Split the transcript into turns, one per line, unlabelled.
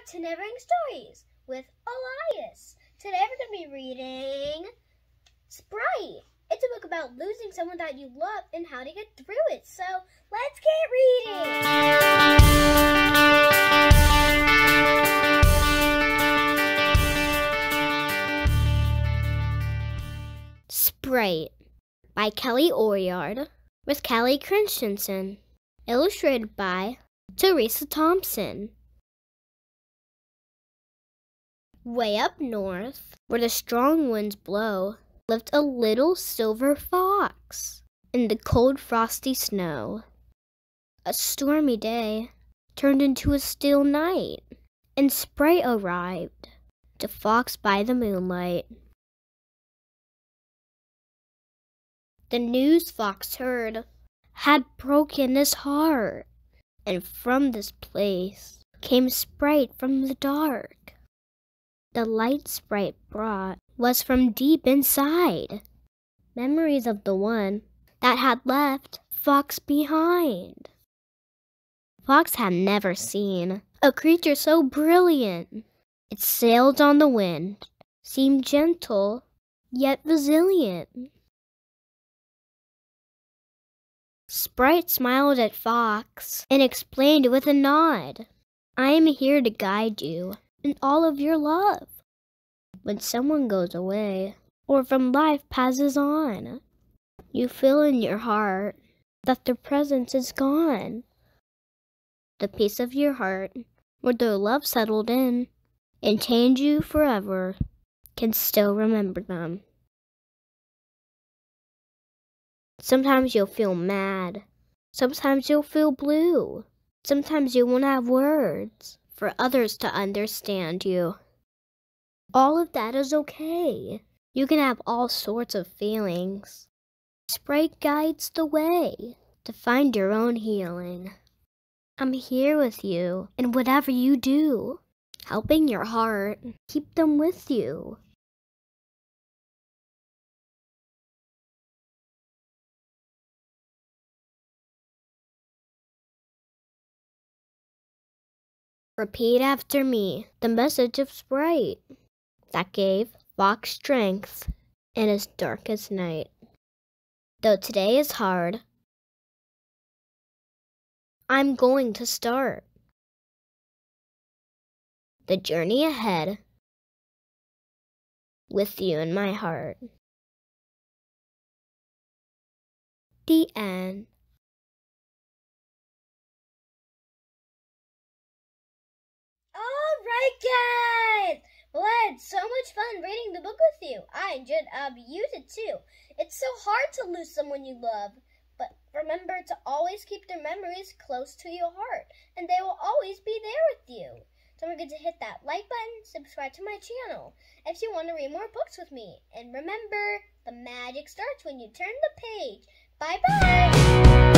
back to Never Ending Stories with Elias. Today we're going to be reading Sprite. It's a book about losing someone that you love and how to get through it. So let's get reading. Sprite by Kelly Oriard with Callie Christensen. Illustrated by Teresa Thompson. Way up north, where the strong winds blow, lived a little silver fox in the cold frosty snow. A stormy day turned into a still night, and Sprite arrived to Fox by the moonlight. The news Fox heard had broken his heart, and from this place came Sprite from the dark. The light Sprite brought was from deep inside. Memories of the one that had left Fox behind. Fox had never seen a creature so brilliant. It sailed on the wind, seemed gentle, yet resilient. Sprite smiled at Fox and explained with a nod, I am here to guide you and all of your love. When someone goes away, or from life passes on, you feel in your heart that their presence is gone. The piece of your heart, where their love settled in and changed you forever, can still remember them. Sometimes you'll feel mad. Sometimes you'll feel blue. Sometimes you won't have words for others to understand you. All of that is okay. You can have all sorts of feelings. Sprite guides the way to find your own healing. I'm here with you in whatever you do, helping your heart keep them with you. Repeat after me the message of Sprite that gave Fox strength in his darkest night. Though today is hard, I'm going to start the journey ahead with you in my heart. The end.
Right! Well, I had so much fun reading the book with you. I enjoyed uh, you did too. It's so hard to lose someone you love, but remember to always keep their memories close to your heart, and they will always be there with you. Don't forget to hit that like button, subscribe to my channel if you want to read more books with me. And remember, the magic starts when you turn the page. Bye-bye!